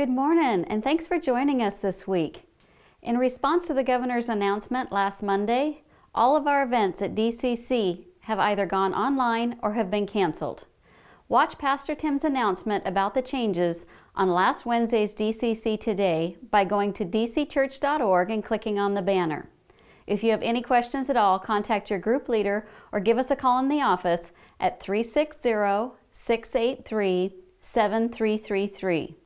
Good morning, and thanks for joining us this week. In response to the governor's announcement last Monday, all of our events at DCC have either gone online or have been canceled. Watch Pastor Tim's announcement about the changes on last Wednesday's DCC Today by going to dcchurch.org and clicking on the banner. If you have any questions at all, contact your group leader or give us a call in the office at 360 683 7333.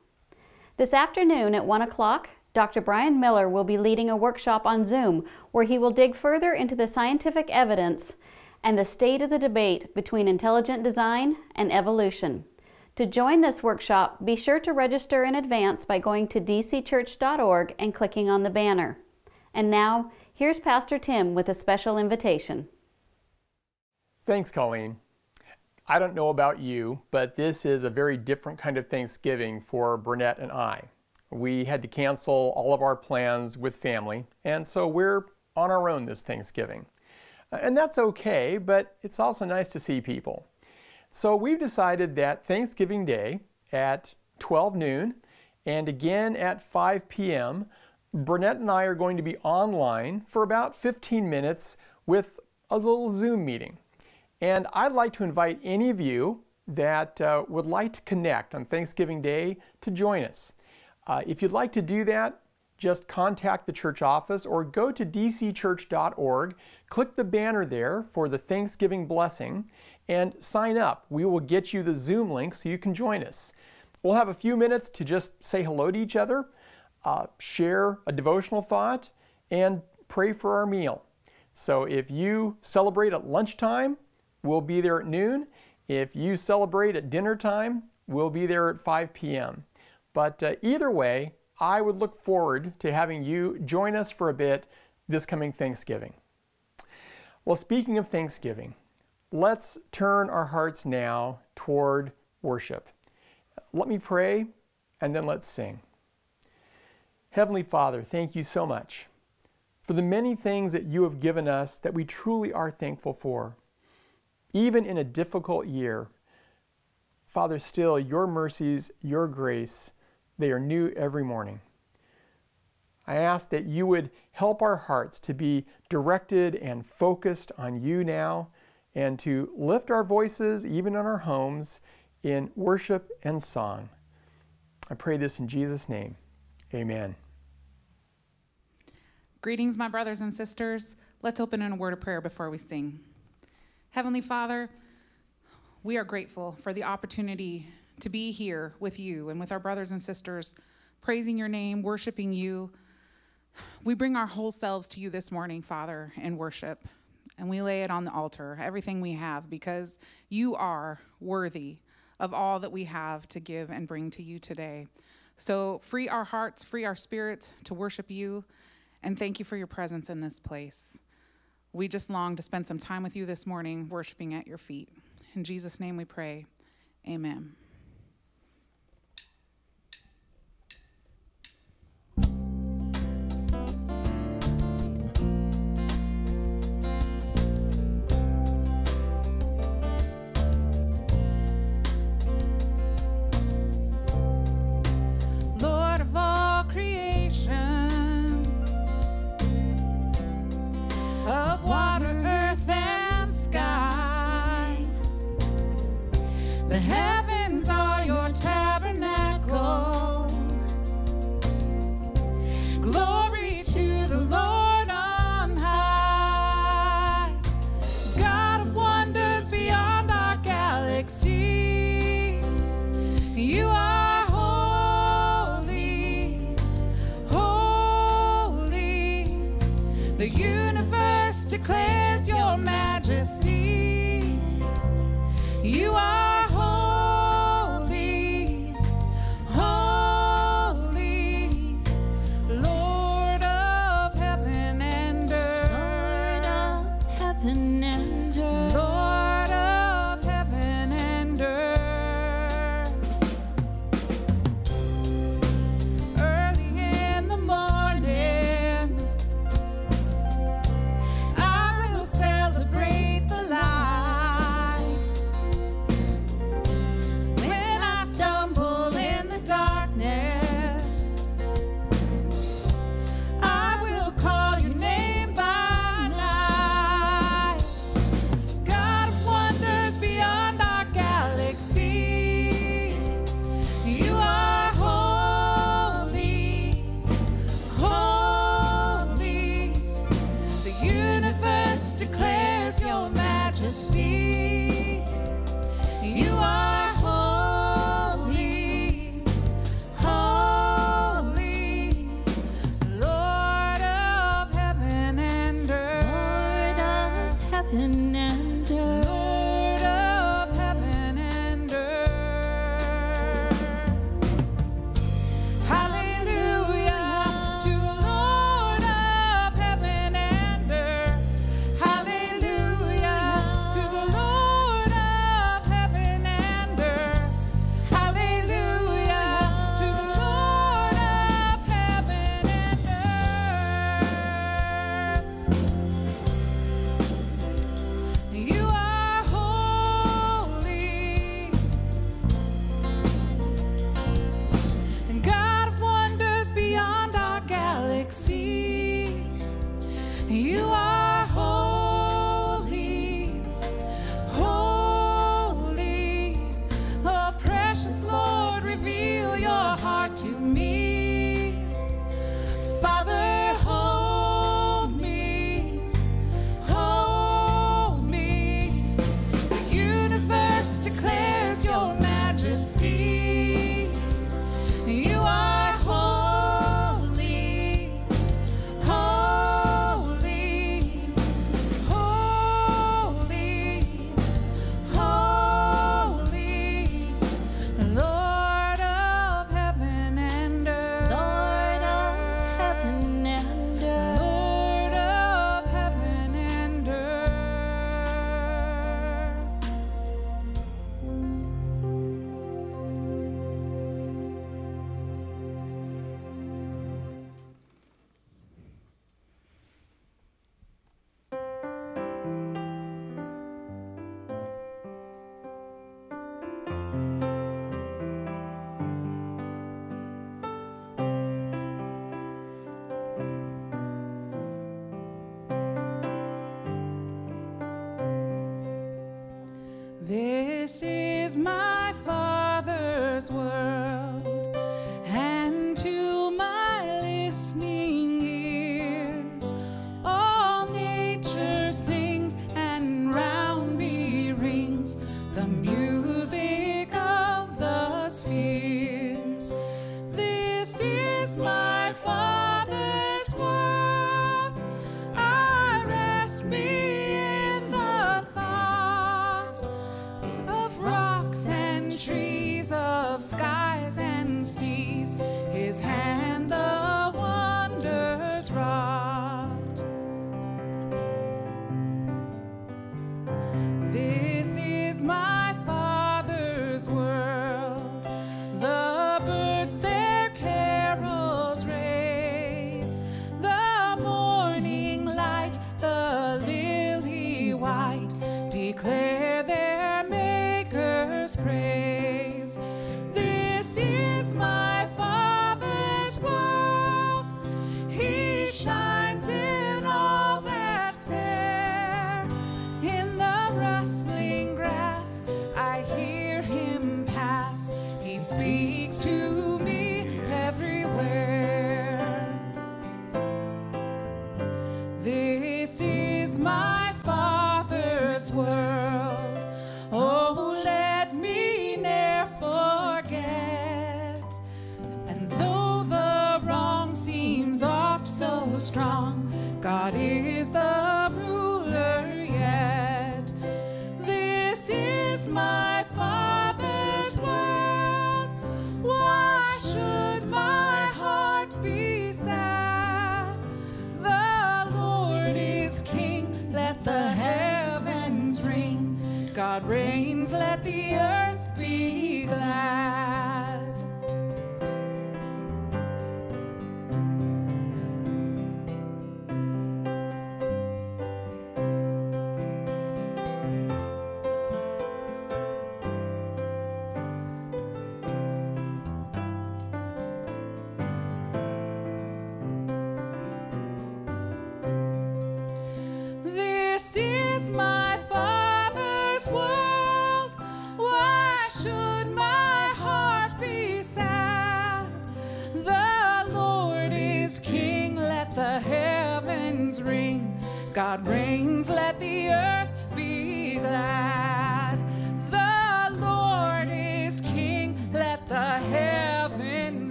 This afternoon at 1 o'clock, Dr. Brian Miller will be leading a workshop on Zoom where he will dig further into the scientific evidence and the state of the debate between intelligent design and evolution. To join this workshop, be sure to register in advance by going to dcchurch.org and clicking on the banner. And now, here's Pastor Tim with a special invitation. Thanks, Colleen. I don't know about you, but this is a very different kind of Thanksgiving for Burnett and I. We had to cancel all of our plans with family, and so we're on our own this Thanksgiving. And that's okay, but it's also nice to see people. So we've decided that Thanksgiving Day at 12 noon and again at 5 p.m., Burnett and I are going to be online for about 15 minutes with a little Zoom meeting. And I'd like to invite any of you that uh, would like to connect on Thanksgiving Day to join us. Uh, if you'd like to do that, just contact the church office or go to dcchurch.org, click the banner there for the Thanksgiving blessing, and sign up. We will get you the Zoom link so you can join us. We'll have a few minutes to just say hello to each other, uh, share a devotional thought, and pray for our meal. So if you celebrate at lunchtime, we'll be there at noon. If you celebrate at dinner time, we'll be there at 5 p.m. But uh, either way, I would look forward to having you join us for a bit this coming Thanksgiving. Well, speaking of Thanksgiving, let's turn our hearts now toward worship. Let me pray and then let's sing. Heavenly Father, thank you so much for the many things that you have given us that we truly are thankful for. Even in a difficult year, Father, still your mercies, your grace, they are new every morning. I ask that you would help our hearts to be directed and focused on you now and to lift our voices, even in our homes, in worship and song. I pray this in Jesus' name. Amen. Greetings, my brothers and sisters. Let's open in a word of prayer before we sing. Heavenly Father, we are grateful for the opportunity to be here with you and with our brothers and sisters, praising your name, worshiping you. We bring our whole selves to you this morning, Father, in worship, and we lay it on the altar, everything we have, because you are worthy of all that we have to give and bring to you today. So free our hearts, free our spirits to worship you, and thank you for your presence in this place. We just long to spend some time with you this morning, worshiping at your feet. In Jesus' name we pray. Amen. The universe declares your majesty. You are.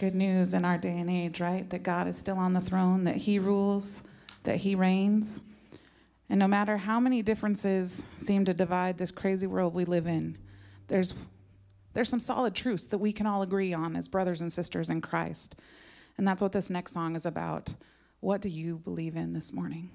good news in our day and age, right? That God is still on the throne, that He rules, that He reigns. And no matter how many differences seem to divide this crazy world we live in, there's, there's some solid truths that we can all agree on as brothers and sisters in Christ. And that's what this next song is about. What do you believe in this morning?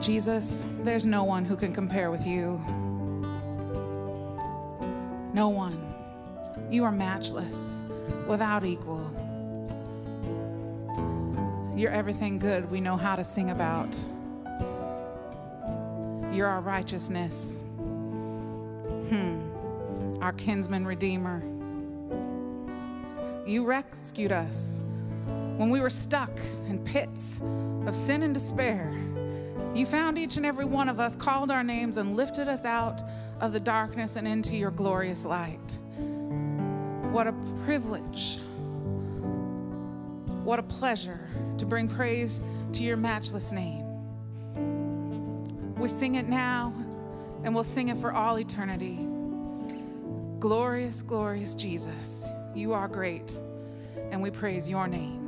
Jesus, there's no one who can compare with you. No one. You are matchless, without equal. You're everything good we know how to sing about. You're our righteousness. Hmm. Our kinsman redeemer. You rescued us when we were stuck in pits of sin and despair. You found each and every one of us, called our names, and lifted us out of the darkness and into your glorious light. What a privilege. What a pleasure to bring praise to your matchless name. We sing it now, and we'll sing it for all eternity. Glorious, glorious Jesus, you are great, and we praise your name.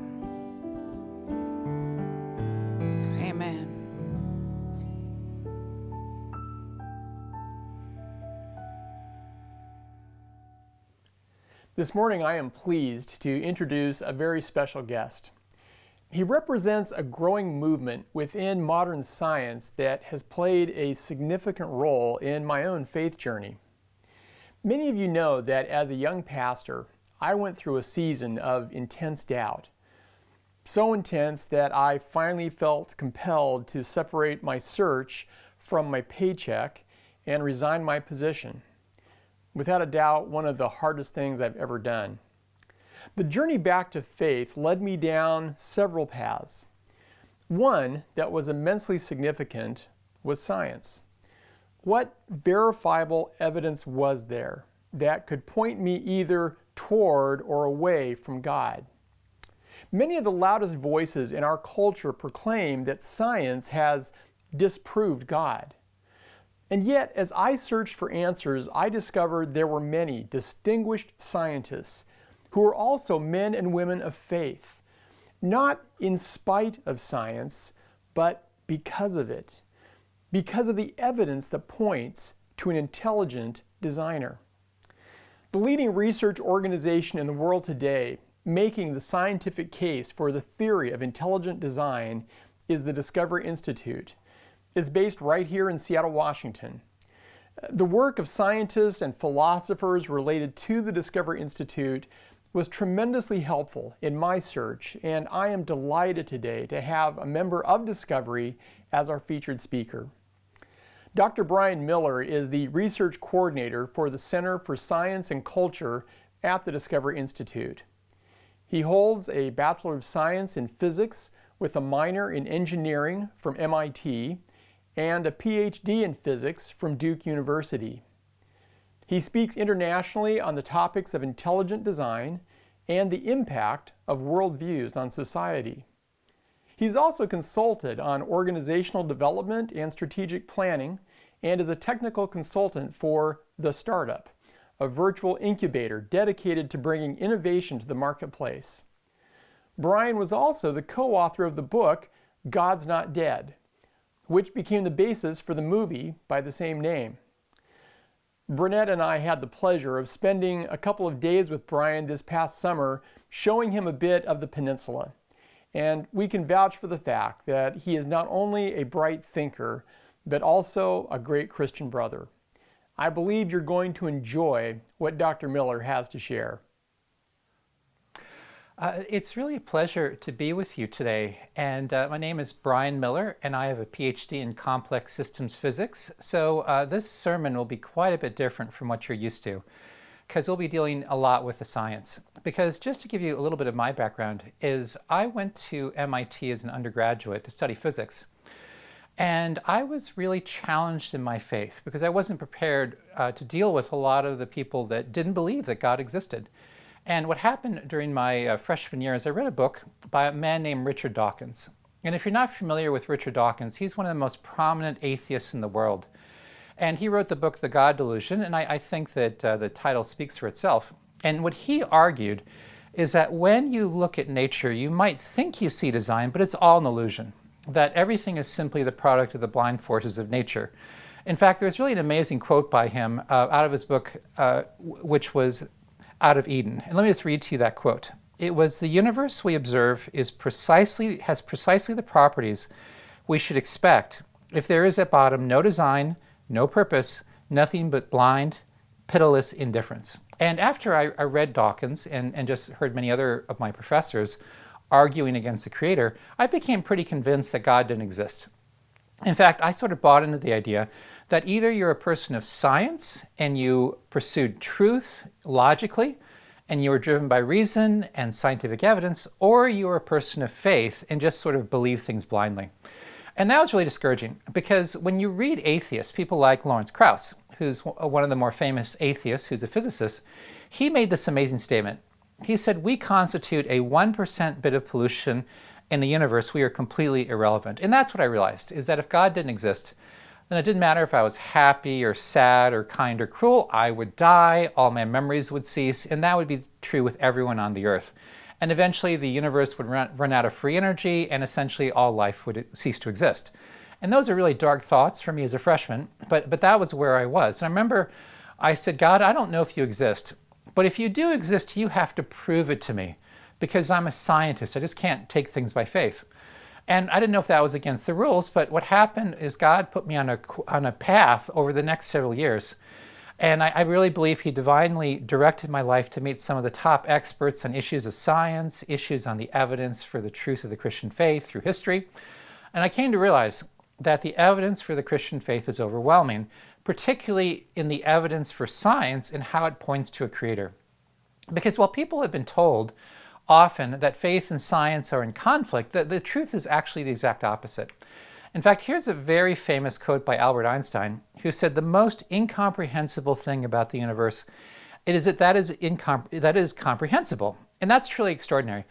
This morning, I am pleased to introduce a very special guest. He represents a growing movement within modern science that has played a significant role in my own faith journey. Many of you know that as a young pastor, I went through a season of intense doubt. So intense that I finally felt compelled to separate my search from my paycheck and resign my position. Without a doubt, one of the hardest things I've ever done. The journey back to faith led me down several paths. One that was immensely significant was science. What verifiable evidence was there that could point me either toward or away from God? Many of the loudest voices in our culture proclaim that science has disproved God. And yet, as I searched for answers, I discovered there were many distinguished scientists who were also men and women of faith, not in spite of science, but because of it, because of the evidence that points to an intelligent designer. The leading research organization in the world today making the scientific case for the theory of intelligent design is the Discovery Institute. It's based right here in Seattle, Washington. The work of scientists and philosophers related to the Discovery Institute was tremendously helpful in my search, and I am delighted today to have a member of Discovery as our featured speaker. Dr. Brian Miller is the research coordinator for the Center for Science and Culture at the Discovery Institute. He holds a Bachelor of Science in Physics with a minor in engineering from MIT and a PhD in physics from Duke University. He speaks internationally on the topics of intelligent design and the impact of worldviews on society. He's also consulted on organizational development and strategic planning and is a technical consultant for The Startup, a virtual incubator dedicated to bringing innovation to the marketplace. Brian was also the co author of the book God's Not Dead, which became the basis for the movie by the same name. Burnett and I had the pleasure of spending a couple of days with Brian this past summer showing him a bit of the peninsula. And we can vouch for the fact that he is not only a bright thinker, but also a great Christian brother. I believe you're going to enjoy what Dr. Miller has to share. Uh, it's really a pleasure to be with you today. And uh, my name is Brian Miller, and I have a PhD in complex systems physics. So uh, this sermon will be quite a bit different from what you're used to, because we'll be dealing a lot with the science. Because just to give you a little bit of my background, is I went to MIT as an undergraduate to study physics. And I was really challenged in my faith because I wasn't prepared uh, to deal with a lot of the people that didn't believe that God existed. And what happened during my uh, freshman year is I read a book by a man named Richard Dawkins. And if you're not familiar with Richard Dawkins, he's one of the most prominent atheists in the world. And he wrote the book The God Delusion, and I, I think that uh, the title speaks for itself. And what he argued is that when you look at nature, you might think you see design, but it's all an illusion. That everything is simply the product of the blind forces of nature. In fact, there's really an amazing quote by him uh, out of his book, uh, which was out of Eden. And let me just read to you that quote. It was the universe we observe is precisely has precisely the properties we should expect if there is at bottom no design, no purpose, nothing but blind, pitiless indifference. And after I, I read Dawkins and, and just heard many other of my professors arguing against the creator, I became pretty convinced that God didn't exist. In fact, I sort of bought into the idea that either you're a person of science and you pursued truth logically and you were driven by reason and scientific evidence, or you were a person of faith and just sort of believe things blindly. And that was really discouraging because when you read atheists, people like Lawrence Krauss, who's uh, one of the more famous atheists, who's a physicist, he made this amazing statement. He said, We constitute a 1% bit of pollution in the universe. We are completely irrelevant. And that's what I realized is that if God didn't exist, then it didn't matter if I was happy or sad or kind or cruel, I would die, all my memories would cease, and that would be true with everyone on the earth. And eventually the universe would run, run out of free energy and essentially all life would cease to exist. And those are really dark thoughts for me as a freshman, but, but that was where I was. And I remember I said, God, I don't know if you exist, but if you do exist, you have to prove it to me because I'm a scientist. I just can't take things by faith. And I didn't know if that was against the rules, but what happened is God put me on a, on a path over the next several years. And I, I, really believe He divinely directed my life to meet some of the top experts on issues of science, issues on the evidence for the truth of the Christian faith through history. And I came to realize that the evidence for the Christian faith is overwhelming, particularly in the evidence for science and how it points to a creator. Because while people have been told often that faith and science are in conflict, the, the truth is actually the exact opposite. In fact, here's a very famous quote by Albert Einstein, who said the most incomprehensible thing about the universe it is that that is, that is comprehensible. And that's truly extraordinary.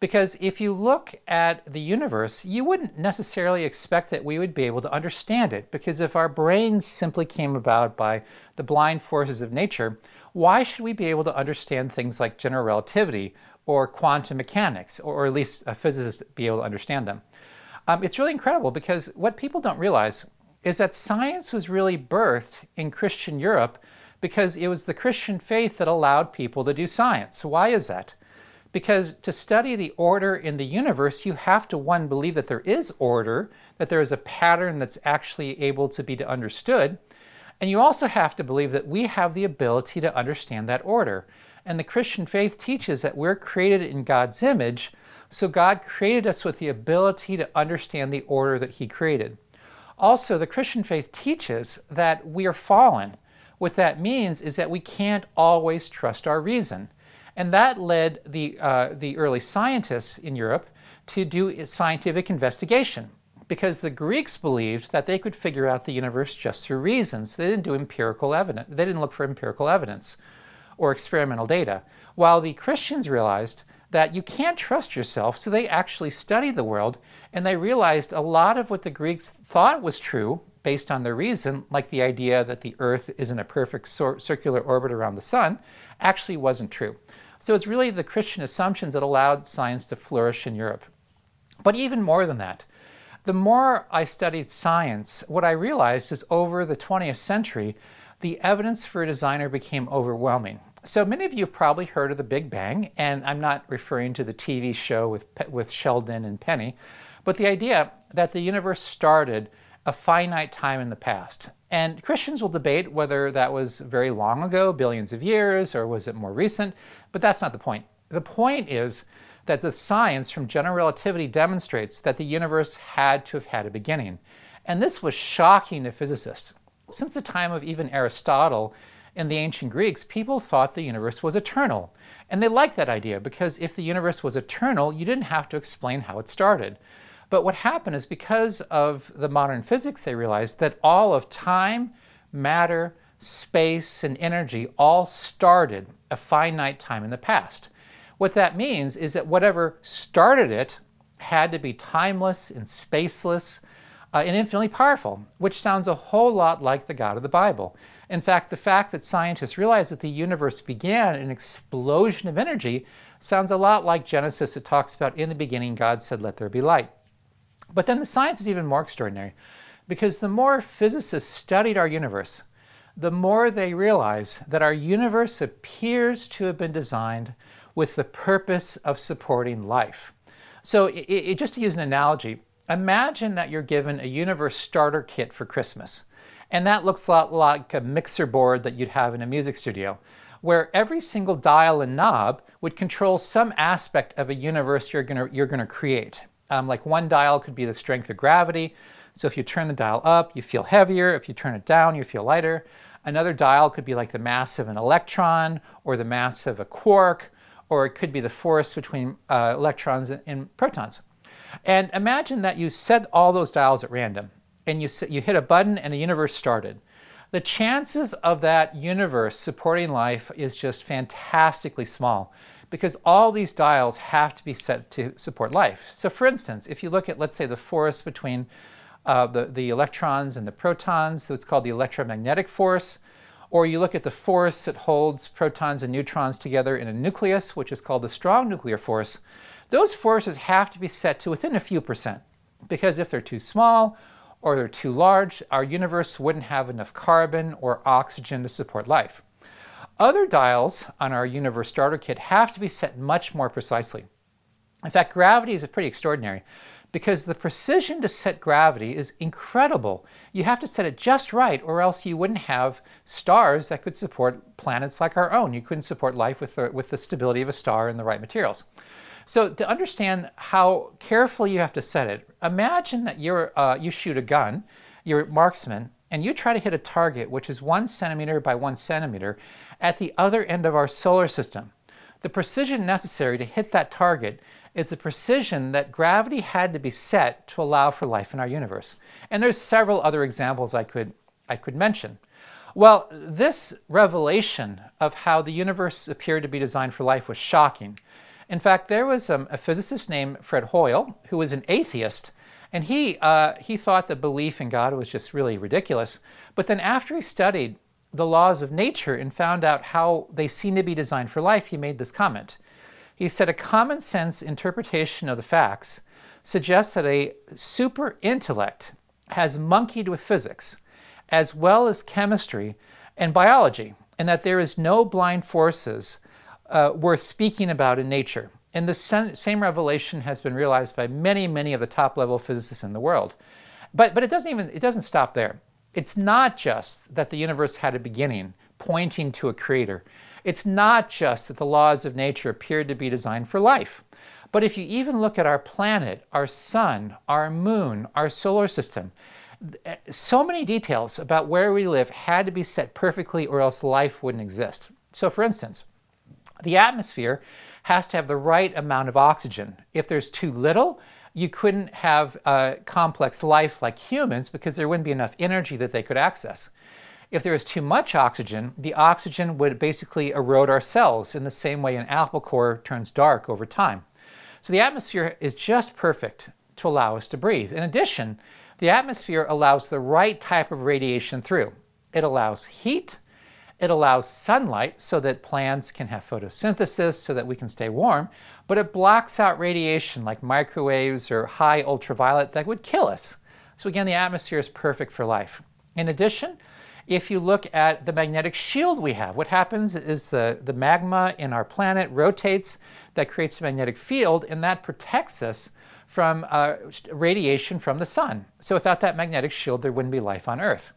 Because if you look at the universe, you wouldn't necessarily expect that we would be able to understand it. Because if our brains simply came about by the blind forces of nature, why should we be able to understand things like general relativity or quantum mechanics, or, at least a physicist be able to understand them? Um, it's really incredible because what people don't realize is that science was really birthed in Christian Europe because it was the Christian faith that allowed people to do science. Why is that? Because to study the order in the universe, you have to, one, believe that there is order, that there is a pattern that's actually able to be understood. And you also have to believe that we have the ability to understand that order. And the Christian faith teaches that we're created in God's image, so God created us with the ability to understand the order that He created. Also, the Christian faith teaches that we are fallen. What that means is that we can't always trust our reason. And that led the, uh, the early scientists in Europe to do scientific investigation because the Greeks believed that they could figure out the universe just through reasons. They didn't do empirical evidence. They didn't look for empirical evidence or experimental data. While the Christians realized that you can't trust yourself, so they actually studied the world and they realized a lot of what the Greeks thought was true based on their reason, like the idea that the Earth is in a perfect circular orbit around the sun, actually wasn't true. So it's really the Christian assumptions that allowed science to flourish in Europe. But even more than that, the more I studied science, what I realized is over the 20th century, the evidence for a designer became overwhelming. So many of you have probably heard of the Big Bang, and I'm not referring to the TV show with, with Sheldon and Penny, but the idea that the universe started a finite time in the past. And Christians will debate whether that was very long ago, billions of years, or was it more recent, but that's not the point. The point is that the science from general relativity demonstrates that the universe had to have had a beginning. And this was shocking to physicists. Since the time of even Aristotle and the ancient Greeks, people thought the universe was eternal. And they liked that idea because if the universe was eternal, you didn't have to explain how it started. But what happened is because of the modern physics, they realized that all of time, matter, space, and energy all started a finite time in the past. What that means is that whatever started it had to be timeless and spaceless uh, and infinitely powerful, which sounds a whole lot like the God of the Bible. In fact, the fact that scientists realize that the universe began an explosion of energy sounds a lot like Genesis. It talks about in the beginning, God said, Let there be light. But then the science is even more extraordinary because the more physicists studied our universe, the more they realize that our universe appears to have been designed with the purpose of supporting life. So, it, it, just to use an analogy, imagine that you're given a universe starter kit for Christmas. And that looks a lot like a mixer board that you'd have in a music studio, where every single dial and knob would control some aspect of a universe you're going you're to create. Um, like one dial could be the strength of gravity. So if you turn the dial up, you feel heavier. If you turn it down, you feel lighter. Another dial could be like the mass of an electron or the mass of a quark, or it could be the force between uh, electrons and protons. And imagine that you set all those dials at random and you, you hit a button and a universe started. The chances of that universe supporting life is just fantastically small because all these dials have to be set to support life. So for instance, if you look at, let's say, the force between uh, the, the electrons and the protons, so it's called the electromagnetic force. Or you look at the force that holds protons and neutrons together in a nucleus, which is called the strong nuclear force. Those forces have to be set to within a few percent, because if they're too small or they're too large, our universe wouldn't have enough carbon or oxygen to support life. Other dials on our universe starter kit have to be set much more precisely. In fact, gravity is pretty extraordinary because the precision to set gravity is incredible. You have to set it just right or else you wouldn't have stars that could support planets like our own. You couldn't support life with the, with the stability of a star and the right materials. So to understand how carefully you have to set it, imagine that you're, uh, you shoot a gun, you're a marksman, and you try to hit a target which is one centimeter by one centimeter at the other end of our solar system. The precision necessary to hit that target is the precision that gravity had to be set to allow for life in our universe. And there's several other examples I could, I could mention. Well, this revelation of how the universe appeared to be designed for life was shocking. In fact, there was um, a physicist named Fred Hoyle who was an atheist, and he, uh, he thought that belief in God was just really ridiculous. But then after he studied the laws of nature and found out how they seem to be designed for life, he made this comment. He said a common sense interpretation of the facts suggests that a super intellect has monkeyed with physics as well as chemistry and biology, and that there is no blind forces uh, worth speaking about in nature. And the same revelation has been realized by many, many of the top level physicists in the world. But, but it doesn't even, it doesn't stop there. It's not just that the universe had a beginning pointing to a creator. It's not just that the laws of nature appeared to be designed for life. But if you even look at our planet, our sun, our moon, our solar system, eh, so many details about where we live had to be set perfectly or else life wouldn't exist. So for instance, the atmosphere has to have the right amount of oxygen. If there's too little, you couldn't have a complex life like humans because there wouldn't be enough energy that they could access. If there is too much oxygen, the oxygen would basically erode our cells in the same way an apple core turns dark over time. So the atmosphere is just perfect to allow us to breathe. In addition, the atmosphere allows the right type of radiation through. It allows heat, it allows sunlight so that plants can have photosynthesis so that we can stay warm, but it blocks out radiation like microwaves or high ultraviolet that would kill us. So again, the atmosphere is perfect for life. In addition, if you look at the magnetic shield we have, what happens is the, the magma in our planet rotates, that creates a magnetic field, and that protects us from uh, radiation from the sun. So without that magnetic shield, there wouldn't be life on Earth.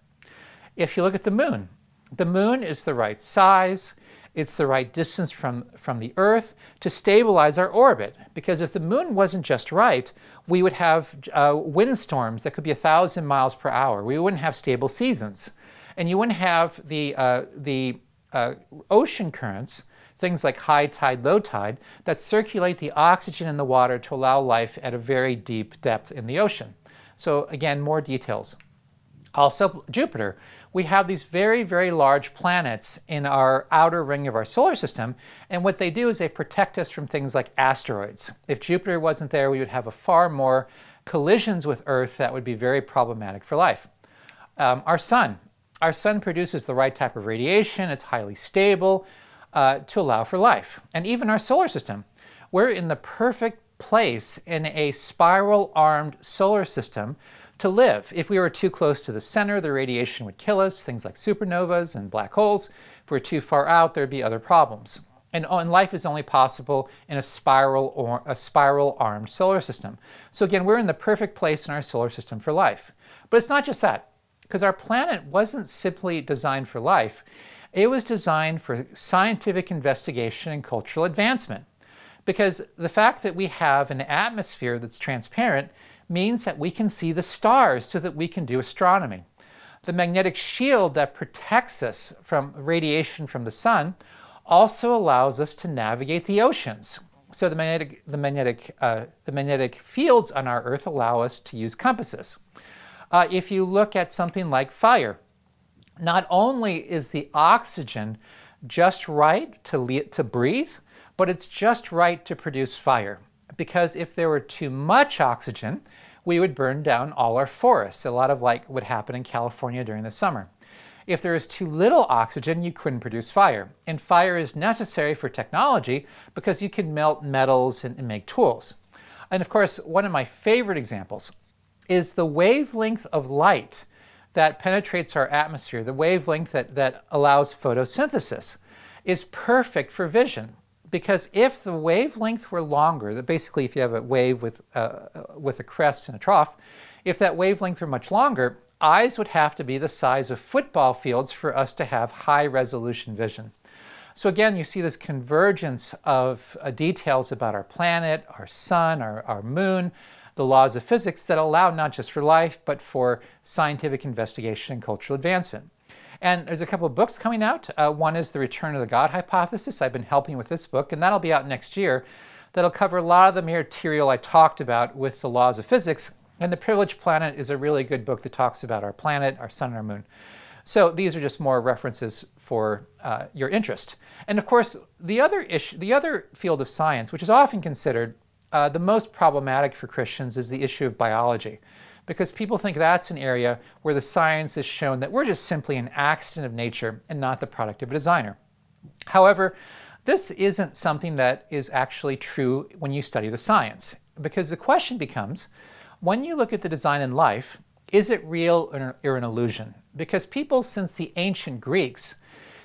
If you look at the moon, the moon is the right size, it's the right distance from, from the Earth to stabilize our orbit. Because if the moon wasn't just right, we would have uh, windstorms that could be a thousand miles per hour. We wouldn't have stable seasons. And you wouldn't have the, uh, the uh, ocean currents, things like high tide, low tide, that circulate the oxygen in the water to allow life at a very deep depth in the ocean. So again, more details. Also, Jupiter. We have these very, very large planets in our outer ring of our solar system, and what they do is they protect us from things like asteroids. If Jupiter wasn't there, we would have a far more collisions with Earth that would be very problematic for life. Um, our sun. Our sun produces the right type of radiation, it's highly stable uh, to allow for life. And even our solar system. We're in the perfect place in a spiral armed solar system to live. If we were too close to the center, the radiation would kill us, things like supernovas and black holes. If we're too far out, there'd be other problems. And, oh, and life is only possible in a spiral or a spiral armed solar system. So again, we're in the perfect place in our solar system for life. But it's not just that, because our planet wasn't simply designed for life. It was designed for scientific investigation and cultural advancement. Because the fact that we have an atmosphere that's transparent means that we can see the stars so that we can do astronomy. The magnetic shield that protects us from radiation from the sun also allows us to navigate the oceans. So the magnetic, the magnetic, uh, the magnetic fields on our Earth allow us to use compasses. Uh, if you look at something like fire, not only is the oxygen just right to, to breathe, but it's just right to produce fire. Because if there were too much oxygen, we would burn down all our forests, a lot of like would happen in California during the summer. If there is too little oxygen, you couldn't produce fire. And fire is necessary for technology because you can melt metals and, and make tools. And of course, one of my favorite examples is the wavelength of light that penetrates our atmosphere, the wavelength that, that allows photosynthesis, is perfect for vision. Because if the wavelength were longer, that basically if you have a wave with, uh, uh, with a crest and a trough, if that wavelength were much longer, eyes would have to be the size of football fields for us to have high resolution vision. So again, you see this convergence of uh, details about our planet, our sun, our, our moon, the laws of physics that allow not just for life, but for scientific investigation and cultural advancement. And there's a couple of books coming out. Uh, one is The Return of the God Hypothesis. I've been helping with this book, and that'll be out next year. That'll cover a lot of the material I talked about with the laws of physics. And The Privileged Planet is a really good book that talks about our planet, our sun, and our moon. So these are just more references for uh, your interest. And of course, the other issue, the other field of science, which is often considered uh, the most problematic for Christians, is the issue of biology because people think that's an area where the science has shown that we're just simply an accident of nature and not the product of a designer. However, this isn't something that is actually true when you study the science, because the question becomes, when you look at the design in life, is it real or an illusion? Because people since the ancient Greeks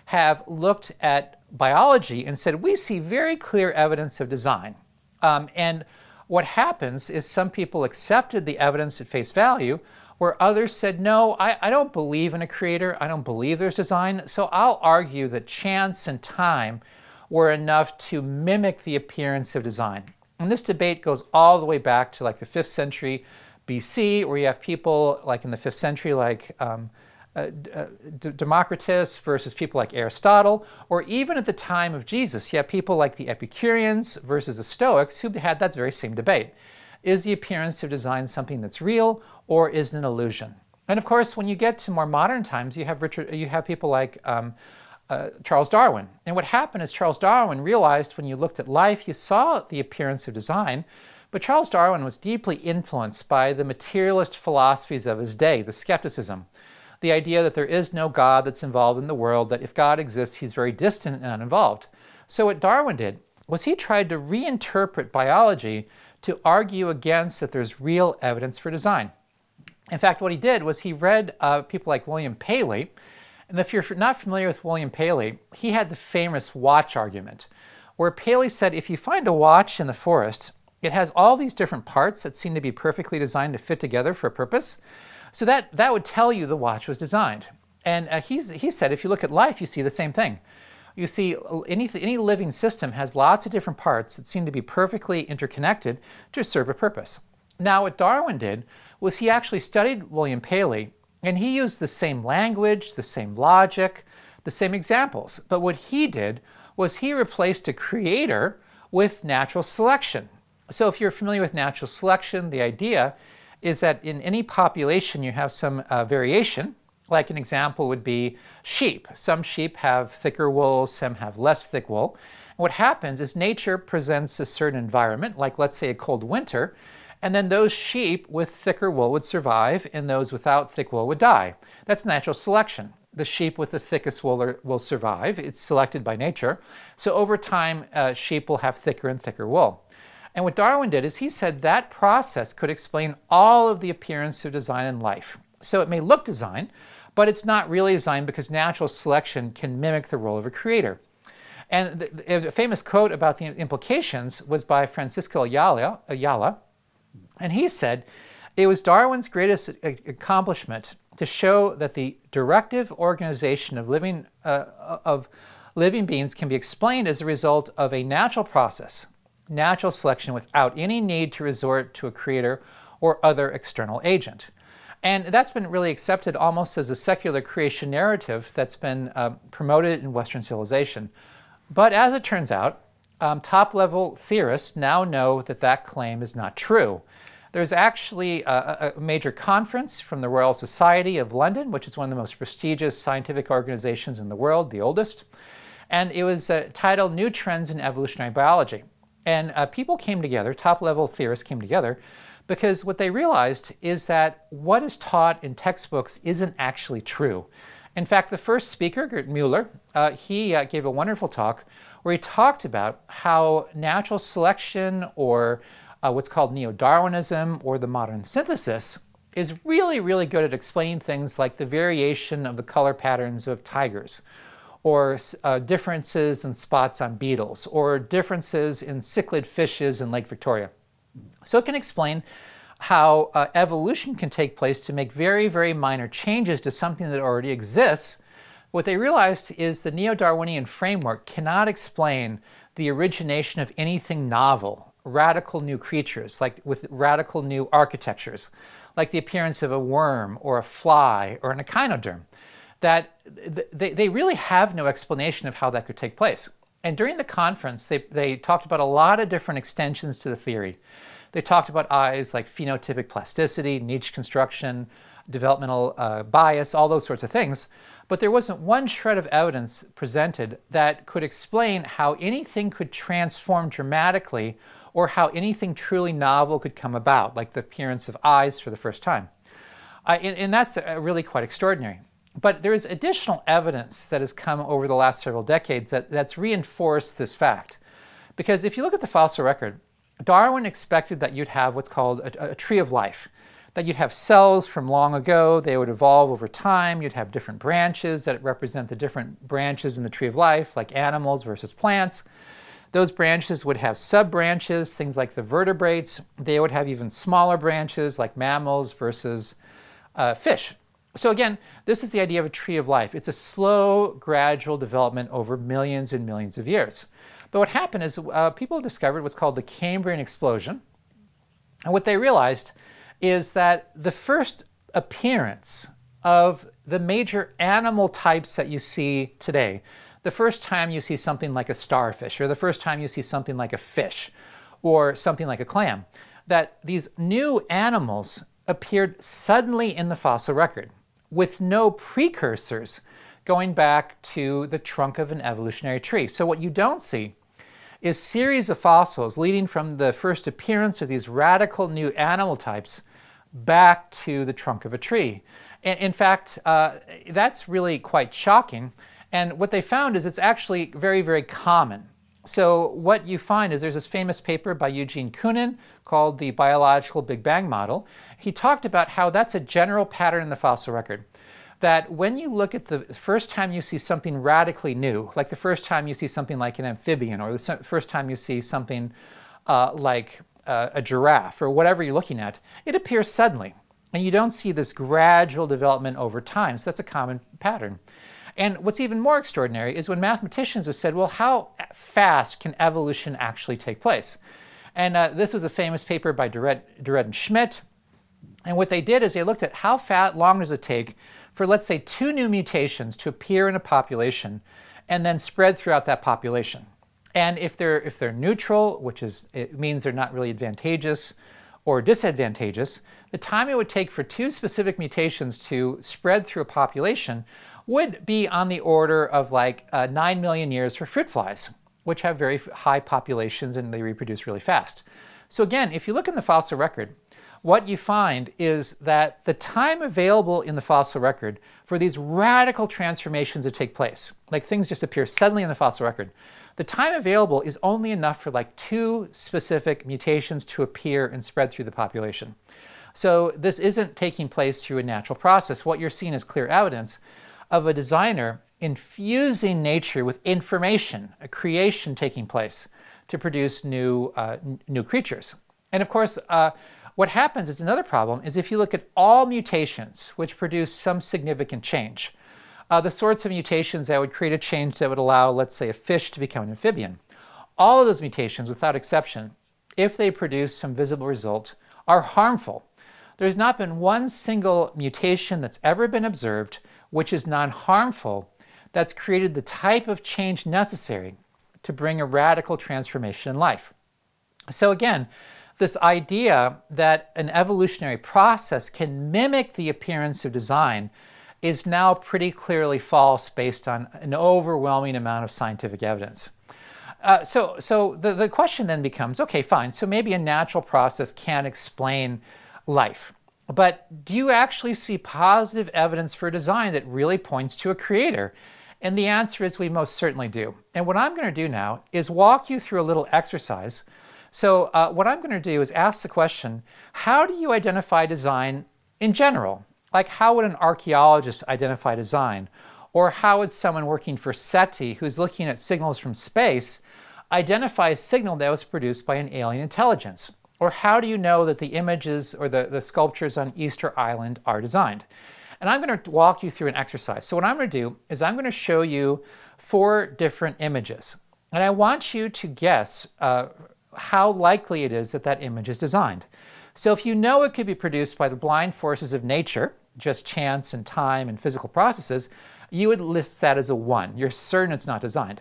have looked at biology and said, we see very clear evidence of design. Um, and what happens is some people accepted the evidence at face value, where others said, no, I, I, don't believe in a creator, I don't believe there's design, so I'll argue that chance and time were enough to mimic the appearance of design. And this debate goes all the way back to like the 5th century BC, where you have people like in the 5th century, like um, uh, uh Democritus versus people like Aristotle, or even at the time of Jesus, you have people like the Epicureans versus the Stoics who had that very same debate. Is the appearance of design something that's real or is it an illusion? And of course, when you get to more modern times, you have Richard, you have people like um, uh, Charles Darwin. And what happened is Charles Darwin realized when you looked at life, you saw the appearance of design, but Charles Darwin was deeply influenced by the materialist philosophies of his day, the skepticism the idea that there is no God that's involved in the world, that if God exists, he's very distant and uninvolved. So what Darwin did was he tried to reinterpret biology to argue against that there's real evidence for design. In fact, what he did was he read uh, people like William Paley, and if you're not familiar with William Paley, he had the famous watch argument, where Paley said if you find a watch in the forest, it has all these different parts that seem to be perfectly designed to fit together for a purpose. So that, that would tell you the watch was designed. And uh, he, he said if you look at life, you see the same thing. You see, any, any living system has lots of different parts that seem to be perfectly interconnected to serve a purpose. Now, what Darwin did was he actually studied William Paley, and he used the same language, the same logic, the same examples. But what he did was he replaced a creator with natural selection. So if you're familiar with natural selection, the idea is that in any population you have some uh, variation. Like an example would be sheep. Some sheep have thicker wool, some have less thick wool. And what happens is nature presents a certain environment, like let's say a cold winter, and then those sheep with thicker wool would survive and those without thick wool would die. That's natural selection. The sheep with the thickest wool are, will survive. It's selected by nature. So over time, uh, sheep will have thicker and thicker wool. And what Darwin did is he said that process could explain all of the appearance of design in life. So it may look design, but it's not really design because natural selection can mimic the role of a creator. And the, a famous quote about the implications was by Francisco Ayala, Ayala, and he said, it was Darwin's greatest accomplishment to show that the directive organization of living, uh, of living beings can be explained as a result of a natural process natural selection without any need to resort to a creator or other external agent. And that's been really accepted almost as a secular creation narrative that's been uh, promoted in Western civilization. But as it turns out, um, top level theorists now know that that claim is not true. There's actually a, a, major conference from the Royal Society of London, which is one of the most prestigious scientific organizations in the world, the oldest. And it was uh, titled New Trends in Evolutionary Biology. And uh, people came together, top level theorists came together, because what they realized is that what is taught in textbooks isn't actually true. In fact, the first speaker, Gerd Mueller, uh, he uh, gave a wonderful talk where he talked about how natural selection or uh, what's called neo-Darwinism or the modern synthesis is really, really good at explaining things like the variation of the color patterns of tigers or uh, differences in spots on beetles or differences in cichlid fishes in Lake Victoria. So it can explain how uh, evolution can take place to make very, very minor changes to something that already exists. What they realized is the neo-Darwinian framework cannot explain the origination of anything novel, radical new creatures, like with radical new architectures, like the appearance of a worm or a fly or an echinoderm, that they, they really have no explanation of how that could take place. And during the conference, they, they talked about a lot of different extensions to the theory. They talked about eyes like phenotypic plasticity, niche construction, developmental uh, bias, all those sorts of things. But there wasn't one shred of evidence presented that could explain how anything could transform dramatically or how anything truly novel could come about, like the appearance of eyes for the first time. Uh, and, and, that's uh, really quite extraordinary. But there is additional evidence that has come over the last several decades that, that's reinforced this fact. Because if you look at the fossil record, Darwin expected that you'd have what's called a, a, tree of life, that you'd have cells from long ago, they would evolve over time, you'd have different branches that represent the different branches in the tree of life, like animals versus plants. Those branches would have sub-branches, things like the vertebrates. They would have even smaller branches, like mammals versus uh, fish. So again, this is the idea of a tree of life. It's a slow, gradual development over millions and millions of years. But what happened is uh, people discovered what's called the Cambrian explosion. And what they realized is that the first appearance of the major animal types that you see today, the first time you see something like a starfish, or the first time you see something like a fish, or something like a clam, that these new animals appeared suddenly in the fossil record with no precursors going back to the trunk of an evolutionary tree. So what you don't see is series of fossils leading from the first appearance of these radical new animal types back to the trunk of a tree. And in fact, uh, that's really quite shocking. And what they found is it's actually very, very common. So what you find is there's this famous paper by Eugene Koonin called the Biological Big Bang Model. He talked about how that's a general pattern in the fossil record that when you look at the first time you see something radically new, like the first time you see something like an amphibian, or the first time you see something uh, like uh, a giraffe, or whatever you're looking at, it appears suddenly. And you don't see this gradual development over time. So that's a common pattern. And what's even more extraordinary is when mathematicians have said, well, how fast can evolution actually take place? And uh, this was a famous paper by Durrett, and Schmidt. And what they did is they looked at how fat, long does it take for, let's say, two new mutations to appear in a population and then spread throughout that population. And if they're, if they're neutral, which is, it means they're not really advantageous or disadvantageous, the time it would take for two specific mutations to spread through a population would be on the order of like uh, 9 million years for fruit flies, which have very high populations and they reproduce really fast. So again, if you look in the fossil record, what you find is that the time available in the fossil record for these radical transformations to take place, like things just appear suddenly in the fossil record, the time available is only enough for like two specific mutations to appear and spread through the population. So this isn't taking place through a natural process. What you're seeing is clear evidence of a designer infusing nature with information, a creation taking place to produce new, uh, new creatures. And of course, uh, what happens is another problem is if you look at all mutations which produce some significant change, uh, the sorts of mutations that would create a change that would allow, let's say, a fish to become an amphibian, all of those mutations, without exception, if they produce some visible result, are harmful. There's not been one single mutation that's ever been observed which is non-harmful that's created the type of change necessary to bring a radical transformation in life. So again, this idea that an evolutionary process can mimic the appearance of design is now pretty clearly false based on an overwhelming amount of scientific evidence. Uh, so so the, the question then becomes, okay, fine, so maybe a natural process can explain life. But do you actually see positive evidence for design that really points to a creator? And the answer is we most certainly do. And what I'm going to do now is walk you through a little exercise. So uh, what I'm going to do is ask the question, how do you identify design in general? Like how would an archaeologist identify design? Or how would someone working for SETI, who's looking at signals from space, identify a signal that was produced by an alien intelligence? Or how do you know that the images or the, the sculptures on Easter Island are designed? And I'm going to walk you through an exercise. So what I'm going to do is I'm going to show you four different images. And I want you to guess uh, how likely it is that that image is designed. So if you know it could be produced by the blind forces of nature, just chance and time and physical processes, you would list that as a 1. You're certain it's not designed.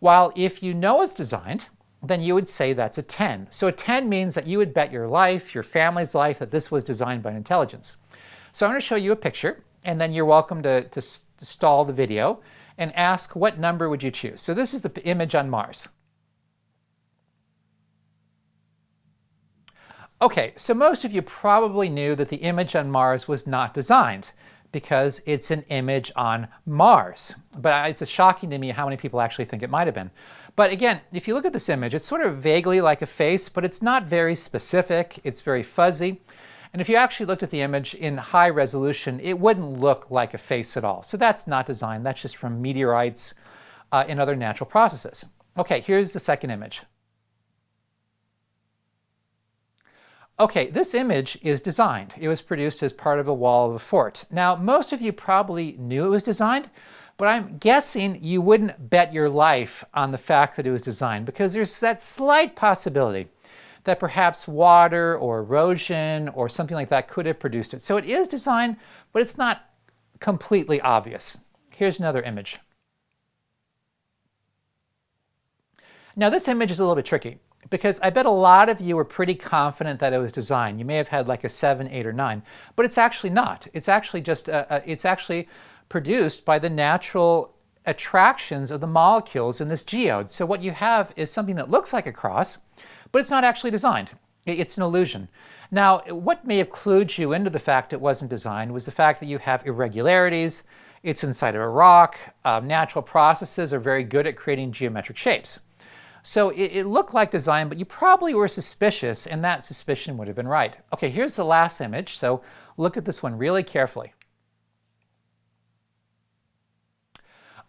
While if you know it's designed, then you would say that's a 10. So a 10 means that you would bet your life, your family's life, that this was designed by an intelligence. So I'm going to show you a picture, and then you're welcome to, to, stall the video and ask what number would you choose. So this is the image on Mars. Okay, so most of you probably knew that the image on Mars was not designed because it's an image on Mars. But it's shocking to me how many people actually think it might have been. But again, if you look at this image, it's sort of vaguely like a face, but it's not very specific. It's very fuzzy. And if you actually looked at the image in high resolution, it wouldn't look like a face at all. So that's not design. That's just from meteorites uh, and other natural processes. Okay, here's the second image. Okay, this image is designed. It was produced as part of a wall of a fort. Now, most of you probably knew it was designed, but I'm guessing you wouldn't bet your life on the fact that it was designed because there's that slight possibility that perhaps water or erosion or something like that could have produced it. So it is designed, but it's not completely obvious. Here's another image. Now this image is a little bit tricky because I bet a lot of you were pretty confident that it was designed. You may have had like a 7, 8, or 9, but it's actually not. It's actually just, a, a, it's actually produced by the natural attractions of the molecules in this geode. So what you have is something that looks like a cross, but it's not actually designed. It's an illusion. Now, what may have clued you into the fact it wasn't designed was the fact that you have irregularities, it's inside of a rock, uh, natural processes are very good at creating geometric shapes. So it, it, looked like design, but you probably were suspicious, and that suspicion would have been right. Okay, here's the last image, so look at this one really carefully.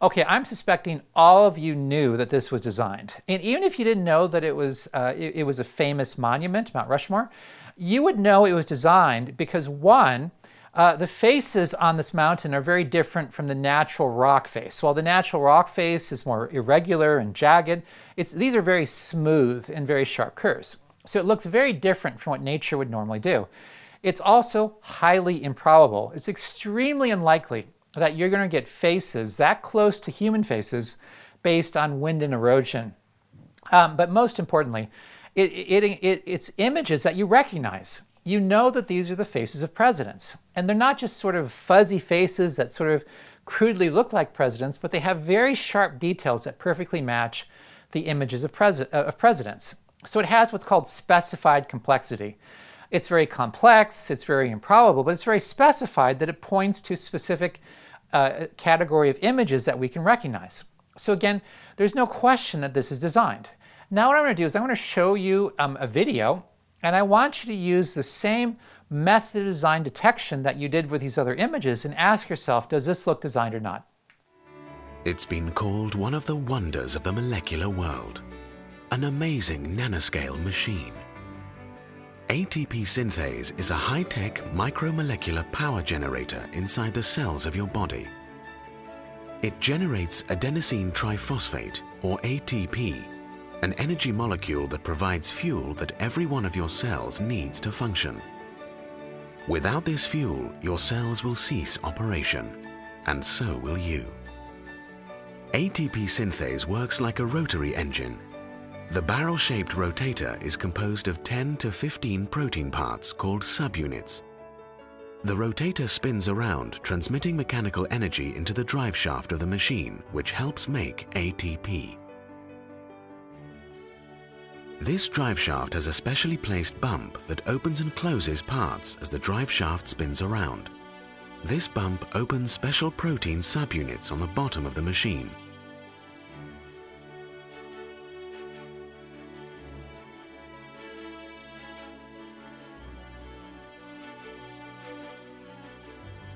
Okay, I'm suspecting all of you knew that this was designed. And even if you didn't know that it was, uh, it, it, was a famous monument, Mount Rushmore, you would know it was designed because one, uh, the faces on this mountain are very different from the natural rock face. While the natural rock face is more irregular and jagged, these are very smooth and very sharp curves. So it looks very different from what nature would normally do. It's also highly improbable. It's extremely unlikely that you're going to get faces that close to human faces based on wind and erosion. Um, but most importantly, it, it, it, it's images that you recognize. You know that these are the faces of presidents. And they're not just sort of fuzzy faces that sort of crudely look like presidents, but they have very sharp details that perfectly match the images of, pres- of presidents. So it has what's called specified complexity. It's very complex, it's very improbable, but it's very specified that it points to specific uh, category of images that we can recognize. So again, there's no question that this is designed. Now what I'm going to do is I'm going to show you um, a video, and I want you to use the same method of design detection that you did with these other images and ask yourself, does this look designed or not? It's been called one of the wonders of the molecular world, an amazing nanoscale machine. ATP synthase is a high-tech micromolecular power generator inside the cells of your body. It generates adenosine triphosphate, or ATP, an energy molecule that provides fuel that every one of your cells needs to function. Without this fuel, your cells will cease operation, and so will you. ATP synthase works like a rotary engine the barrel-shaped rotator is composed of 10 to 15 protein parts called subunits. The rotator spins around, transmitting mechanical energy into the drive shaft of the machine, which helps make ATP. This drive shaft has a specially placed bump that opens and closes parts as the drive shaft spins around. This bump opens special protein subunits on the bottom of the machine.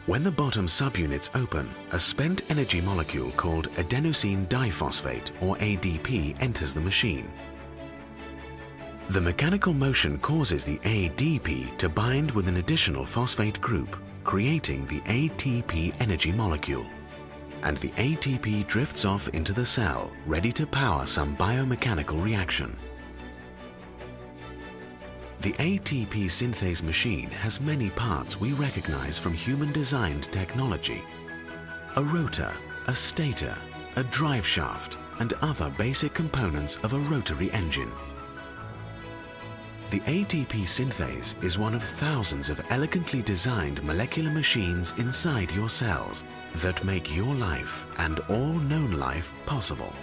When the bottom subunits open, a spent energy molecule called adenosine diphosphate or ADP enters the machine. The mechanical motion causes the ADP to bind with an additional phosphate group, creating the ATP energy molecule. And the ATP drifts off into the cell, ready to power some biomechanical reaction. The ATP synthase machine has many parts we recognize from human-designed technology. A rotor, a stator, a drive shaft, and other basic components of a rotary engine. The ATP synthase is one of thousands of elegantly designed molecular machines inside your cells that make your life and all known life possible.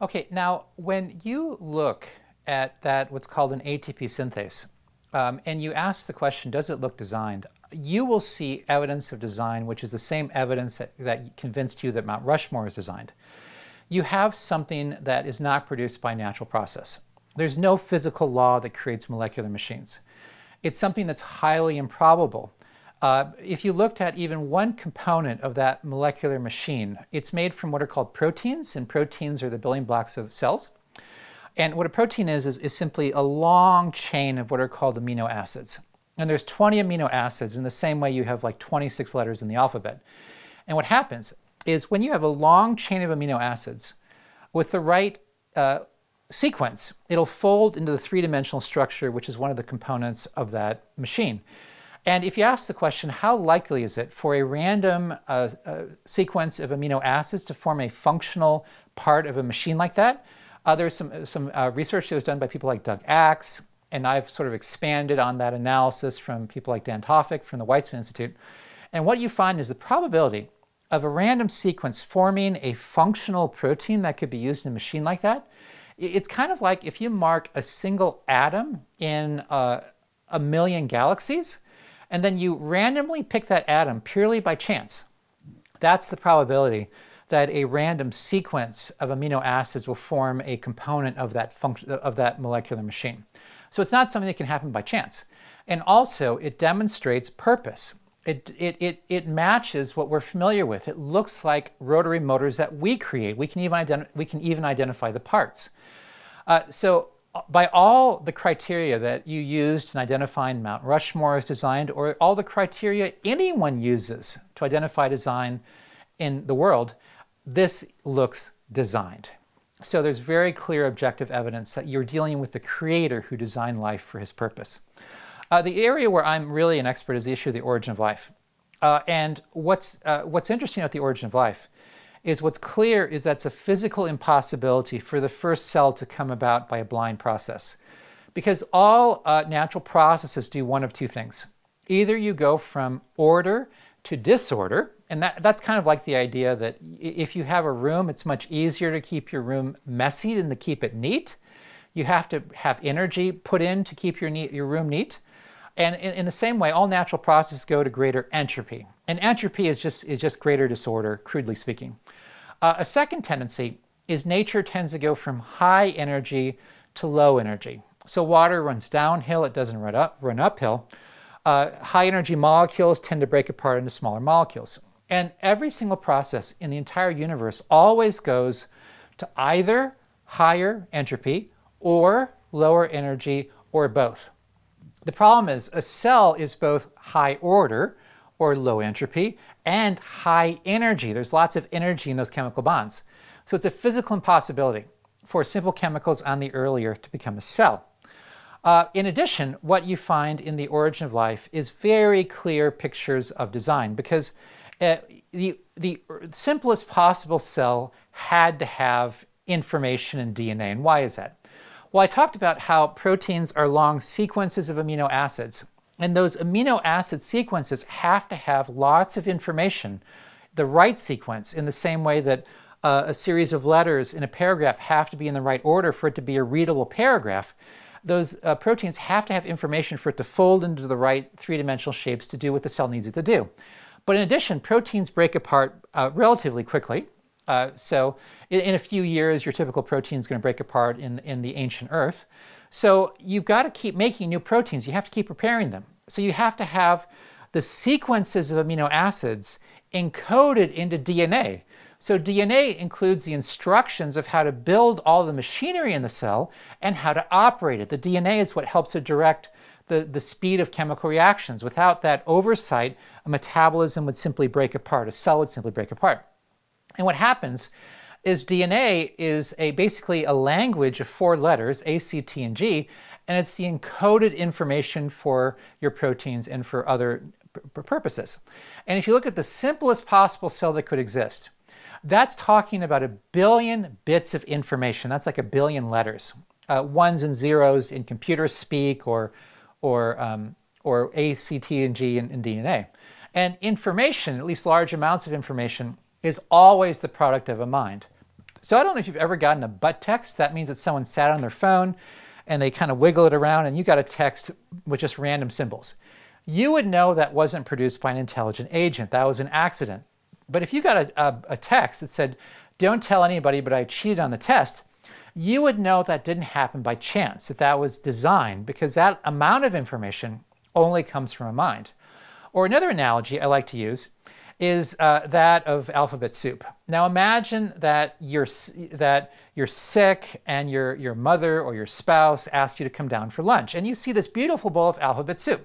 Okay, now when you look at that, what's called an ATP synthase, um, and you ask the question, does it look designed? You will see evidence of design, which is the same evidence that, that convinced you that Mount Rushmore is designed. You have something that is not produced by natural process. There's no physical law that creates molecular machines. It's something that's highly improbable. Uh, if you looked at even one component of that molecular machine, it's made from what are called proteins, and proteins are the building blocks of cells. And what a protein is, is, is simply a long chain of what are called amino acids. And there's 20 amino acids in the same way you have like 26 letters in the alphabet. And what happens is when you have a long chain of amino acids, with the right uh, sequence, it'll fold into the three-dimensional structure, which is one of the components of that machine. And if you ask the question, how likely is it for a random uh, uh, sequence of amino acids to form a functional part of a machine like that? There's some, some uh, research that was done by people like Doug Axe, and I've sort of expanded on that analysis from people like Dan Tawfik from the Weizmann Institute. And what you find is the probability of a random sequence forming a functional protein that could be used in a machine like that, it's kind of like if you mark a single atom in uh, a million galaxies, and then you randomly pick that atom purely by chance. That's the probability that a random sequence of amino acids will form a component of that function of that molecular machine. So it's not something that can happen by chance. And also it demonstrates purpose. It, it, it, it matches what we're familiar with. It looks like rotary motors that we create. We can even, we can even identify the parts. Uh, so uh, by all the criteria that you used in identifying Mount Rushmore as designed, or all the criteria anyone uses to identify design in the world, this looks designed. So there's very clear objective evidence that you're dealing with the creator who designed life for his purpose. Uh, the area where I'm really an expert is the issue of the origin of life. Uh, and what's, uh, what's interesting about the origin of life is what's clear is that's a physical impossibility for the first cell to come about by a blind process. Because all uh, natural processes do one of two things. Either you go from order to disorder, and that, that's kind of like the idea that if you have a room, it's much easier to keep your room messy than to keep it neat. You have to have energy put in to keep your, neat, your room neat. And in, in, the same way, all natural processes go to greater entropy. And entropy is just, is just greater disorder, crudely speaking. Uh, a second tendency is nature tends to go from high energy to low energy. So water runs downhill, it doesn't run, up, run uphill. Uh, high energy molecules tend to break apart into smaller molecules. And every single process in the entire universe always goes to either higher entropy or lower energy or both. The problem is a cell is both high order or low entropy and high energy. There's lots of energy in those chemical bonds. So it's a physical impossibility for simple chemicals on the early Earth to become a cell. Uh, in addition, what you find in the origin of life is very clear pictures of design because uh, the, the simplest possible cell had to have information in DNA. And why is that? Well, I talked about how proteins are long sequences of amino acids. And those amino acid sequences have to have lots of information, the right sequence, in the same way that uh, a series of letters in a paragraph have to be in the right order for it to be a readable paragraph, those uh, proteins have to have information for it to fold into the right three-dimensional shapes to do what the cell needs it to do. But in addition, proteins break apart uh, relatively quickly. Uh, so in, in, a few years, your typical protein is going to break apart in, in the ancient Earth. So you've got to keep making new proteins. You have to keep preparing them. So you have to have the sequences of amino acids encoded into DNA. So DNA includes the instructions of how to build all the machinery in the cell and how to operate it. The DNA is what helps to direct the, the speed of chemical reactions. Without that oversight, a metabolism would simply break apart, a cell would simply break apart. And what happens is DNA is a basically a language of four letters, A, C, T, and G, and it's the encoded information for your proteins and for other purposes. And if you look at the simplest possible cell that could exist, that's talking about a billion bits of information. That's like a billion letters, uh, ones and zeros in computer speak or, or, um, or A, C, T, and G in, in DNA. And information, at least large amounts of information, is always the product of a mind. So I don't know if you've ever gotten a butt text. That means that someone sat on their phone and they kind of wiggle it around and you got a text with just random symbols. You would know that wasn't produced by an intelligent agent. That was an accident. But if you got a, a, a text that said, don't tell anybody, but I cheated on the test, you would know that didn't happen by chance, that that was designed, because that amount of information only comes from a mind. Or another analogy I like to use is uh, that of alphabet soup. Now imagine that you're, that you're sick and your, your mother or your spouse asked you to come down for lunch and you see this beautiful bowl of alphabet soup.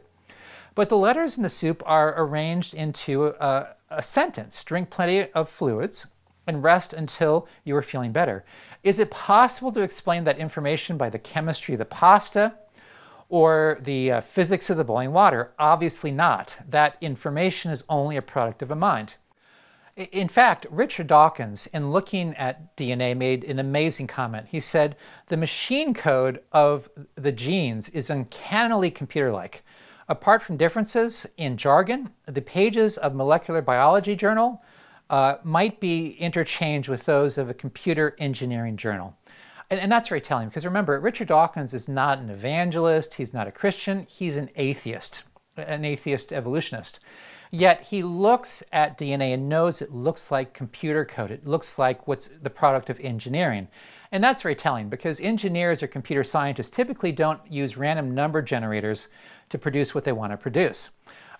But the letters in the soup are arranged into a, a sentence. Drink plenty of fluids and rest until you are feeling better. Is it possible to explain that information by the chemistry of the pasta or the uh, physics of the boiling water? Obviously not. That information is only a product of a mind. In fact, Richard Dawkins, in looking at DNA, made an amazing comment. He said, the machine code of the genes is uncannily computer-like. Apart from differences in jargon, the pages of Molecular Biology Journal uh, might be interchanged with those of a computer engineering journal. And, and, that's very telling because remember, Richard Dawkins is not an evangelist, he's not a Christian, he's an atheist, an atheist evolutionist. Yet he looks at DNA and knows it looks like computer code, it looks like what's the product of engineering. And that's very telling because engineers or computer scientists typically don't use random number generators to produce what they want to produce.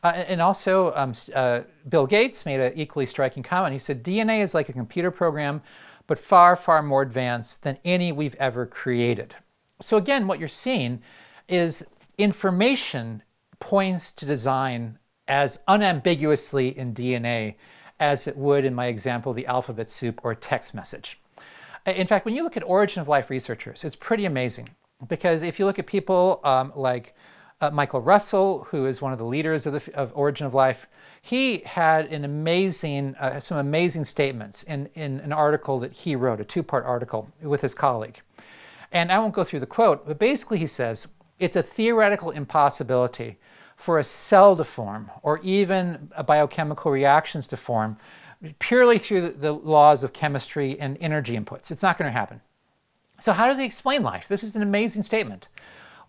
Uh, and also, um, uh, Bill Gates made an equally striking comment. He said, DNA is like a computer program but far, far more advanced than any we've ever created. So again, what you're seeing is information points to design as unambiguously in DNA as it would in my example, the alphabet soup or text message. In fact, when you look at origin of life researchers, it's pretty amazing because if you look at people um, like uh, Michael Russell, who is one of the leaders of, the, of Origin of Life, he had an amazing, uh, some amazing statements in, in an article that he wrote, a two-part article with his colleague. And I won't go through the quote, but basically he says, it's a theoretical impossibility for a cell to form or even biochemical reactions to form purely through the, the laws of chemistry and energy inputs. It's not going to happen. So how does he explain life? This is an amazing statement.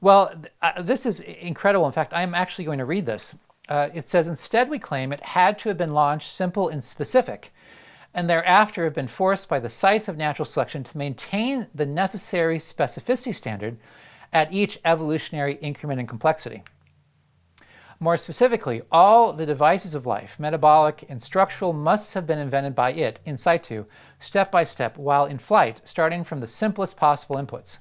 Well, uh, this is incredible. In fact, I'm actually going to read this. Uh, it says, instead we claim it had to have been launched simple and specific, and thereafter have been forced by the scythe of natural selection to maintain the necessary specificity standard at each evolutionary increment in complexity. More specifically, all the devices of life, metabolic and structural, must have been invented by it in situ, step by step, while in flight, starting from the simplest possible inputs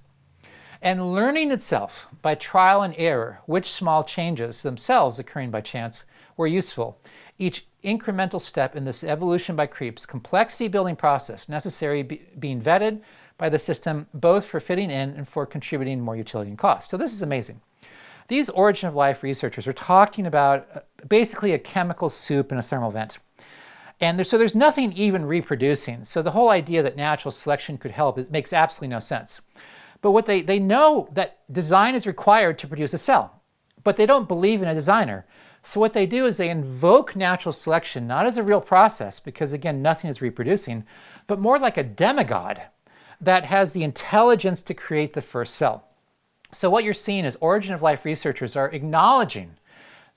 and learning itself by trial and error which small changes themselves occurring by chance were useful. Each incremental step in this evolution by creeps complexity building process necessary be, being vetted by the system both for fitting in and for contributing more utility and cost. So this is amazing. These origin of life researchers are talking about uh, basically a chemical soup in a thermal vent. And so there's nothing even reproducing. So the whole idea that natural selection could help it makes absolutely no sense. But what they, they know that design is required to produce a cell, but they don't believe in a designer. So what they do is they invoke natural selection, not as a real process, because again, nothing is reproducing, but more like a demigod that has the intelligence to create the first cell. So what you're seeing is origin of life researchers are acknowledging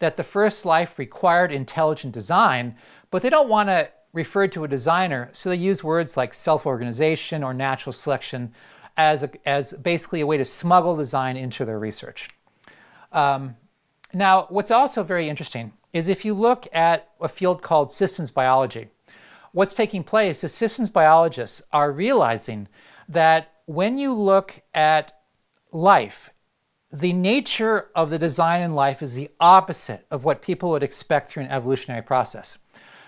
that the first life required intelligent design, but they don't want to refer to a designer, so they use words like self-organization or natural selection as, a, as basically a way to smuggle design into their research. Um, now, what's also very interesting is if you look at a field called systems biology, what's taking place is systems biologists are realizing that when you look at life, the nature of the design in life is the opposite of what people would expect through an evolutionary process.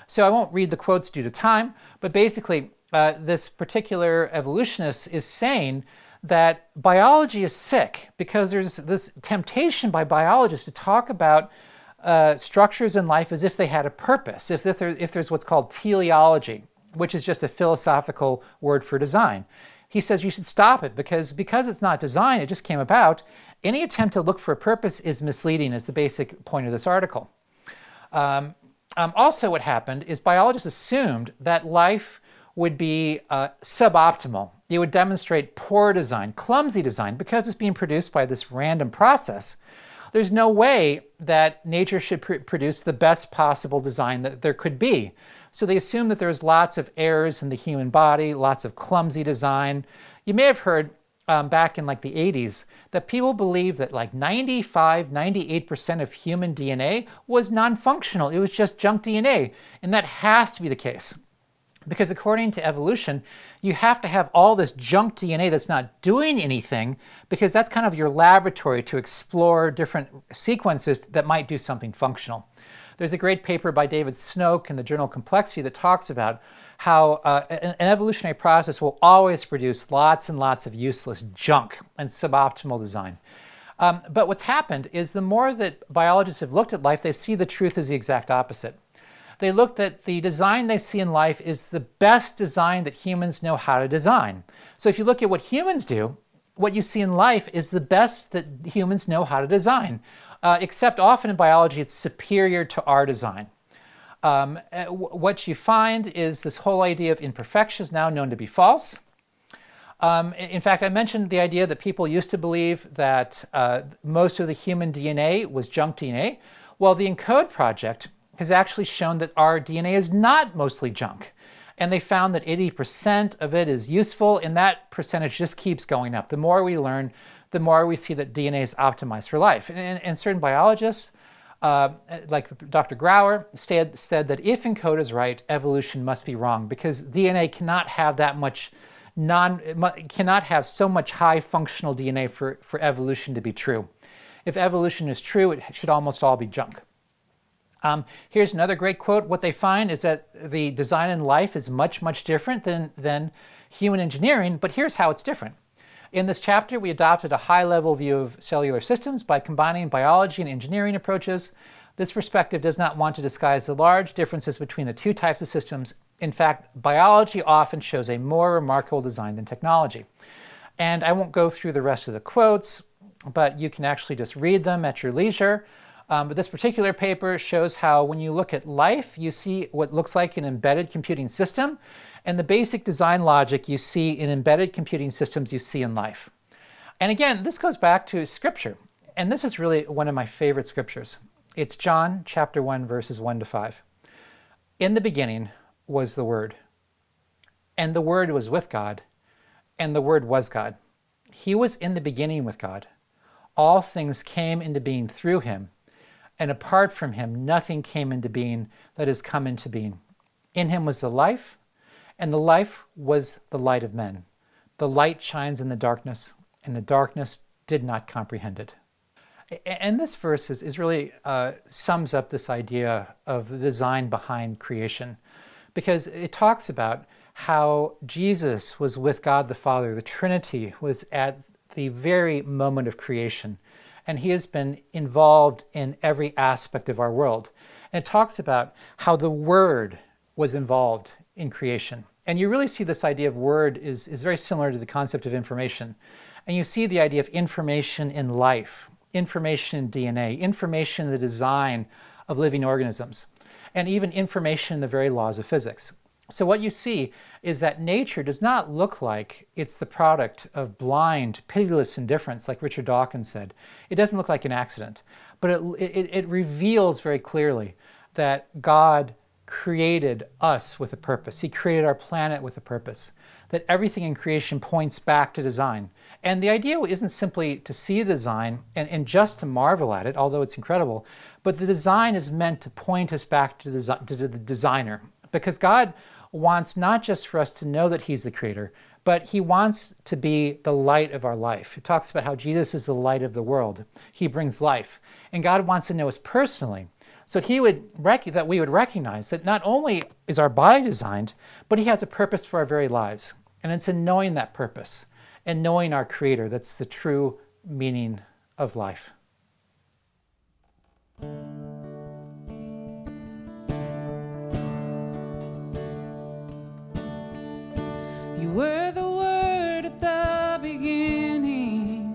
So I won't read the quotes due to time, but basically, uh, this particular evolutionist is saying that biology is sick because there's this temptation by biologists to talk about uh, structures in life as if they had a purpose, if, if, there, if there's what's called teleology, which is just a philosophical word for design. He says you should stop it because because it's not design, it just came about. Any attempt to look for a purpose is misleading, is the basic point of this article. Um, um, also, what happened is biologists assumed that life would be uh, suboptimal. It would demonstrate poor design, clumsy design, because it's being produced by this random process. There's no way that nature should pr produce the best possible design that there could be. So they assume that there's lots of errors in the human body, lots of clumsy design. You may have heard um, back in like the 80s that people believed that like 95, 98% of human DNA was non-functional. It was just junk DNA. And that has to be the case. Because according to evolution, you have to have all this junk DNA that's not doing anything because that's kind of your laboratory to explore different sequences that might do something functional. There's a great paper by David Snoke in the journal Complexity that talks about how uh, an, an evolutionary process will always produce lots and lots of useless junk and suboptimal design. Um, but what's happened is the more that biologists have looked at life, they see the truth is the exact opposite. They looked at the design they see in life is the best design that humans know how to design. So if you look at what humans do, what you see in life is the best that humans know how to design uh, except often in biology it's superior to our design. Um, uh, what you find is this whole idea of imperfection is now known to be false. Um, in fact, I mentioned the idea that people used to believe that uh, most of the human DNA was junk DNA. Well, the ENCODE project has actually shown that our DNA is not mostly junk. And they found that 80% of it is useful, and that percentage just keeps going up. The more we learn, the more we see that DNA is optimized for life. And, and, and certain biologists, uh, like Dr. Graur, said, said that if ENCODE is right, evolution must be wrong because DNA cannot have that much non, cannot have so much high functional DNA for, for evolution to be true. If evolution is true, it should almost all be junk. Um, here's another great quote. What they find is that the design in life is much, much different than, than human engineering, but here's how it's different. In this chapter, we adopted a high-level view of cellular systems by combining biology and engineering approaches. This perspective does not want to disguise the large differences between the two types of systems. In fact, biology often shows a more remarkable design than technology. And I won't go through the rest of the quotes, but you can actually just read them at your leisure. Um, but this particular paper shows how when you look at life, you see what looks like an embedded computing system and the basic design logic you see in embedded computing systems you see in life. And again, this goes back to scripture. And this is really one of my favorite scriptures. It's John chapter 1 verses 1 to 5. In the beginning was the word, and the word was with God, and the word was God. He was in the beginning with God. All things came into being through him, and apart from him nothing came into being that has come into being. In him was the life, and the life was the light of men. The light shines in the darkness, and the darkness did not comprehend it. And this verse is, is really uh, sums up this idea of the design behind creation because it talks about how Jesus was with God the Father. The Trinity was at the very moment of creation, and he has been involved in every aspect of our world. And it talks about how the Word was involved in creation. And you really see this idea of word is, is very similar to the concept of information. And you see the idea of information in life, information in DNA, information in the design of living organisms, and even information in the very laws of physics. So, what you see is that nature does not look like it's the product of blind, pitiless indifference, like Richard Dawkins said. It doesn't look like an accident, but it, it, it reveals very clearly that God created us with a purpose. He created our planet with a purpose, that everything in creation points back to design. And the idea isn't simply to see the design and, and just to marvel at it, although it's incredible, but the design is meant to point us back to the, to the designer. Because God wants not just for us to know that He's the creator, but He wants to be the light of our life. It talks about how Jesus is the light of the world. He brings life. And God wants to know us personally. So he would rec- that we would recognize that not only is our body designed, but he has a purpose for our very lives. And it's in knowing that purpose and knowing our creator that's the true meaning of life. You were the word at the beginning,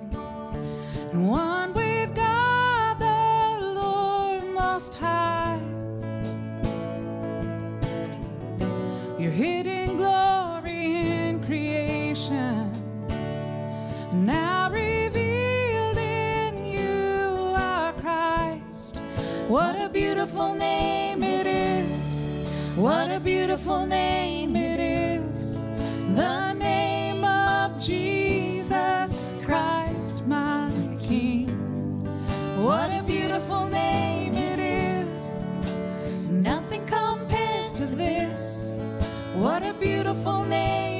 and one with God the Lord Most High. Your hidden glory in creation, now revealed in you our Christ. What a beautiful name it is! What a beautiful name a beautiful name